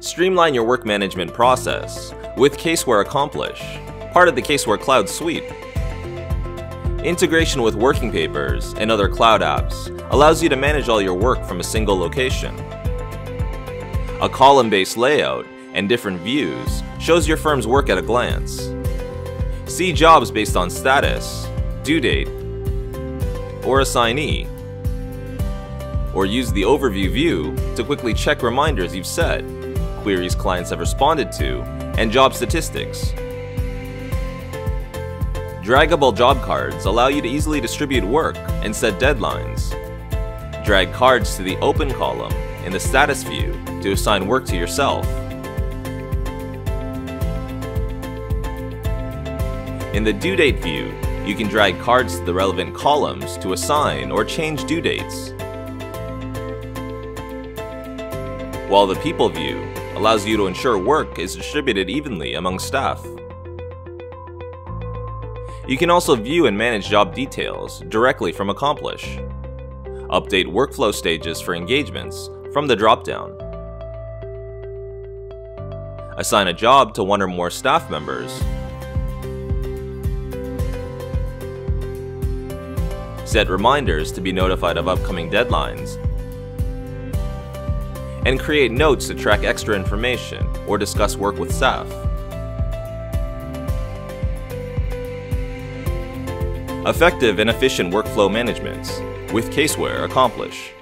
Streamline your work management process with Caseware Accomplish, part of the Caseware Cloud Suite. Integration with Working Papers and other cloud apps allows you to manage all your work from a single location. A column-based layout and different views shows your firm's work at a glance. See jobs based on status, due date, or assignee. Or use the Overview view to quickly check reminders you've set queries clients have responded to, and job statistics. Draggable job cards allow you to easily distribute work and set deadlines. Drag cards to the Open column in the Status view to assign work to yourself. In the Due Date view, you can drag cards to the relevant columns to assign or change due dates. While the People view allows you to ensure work is distributed evenly among staff. You can also view and manage job details directly from Accomplish. Update workflow stages for engagements from the dropdown. Assign a job to one or more staff members. Set reminders to be notified of upcoming deadlines and create notes to track extra information or discuss work with staff. Effective and efficient workflow management with Caseware Accomplish.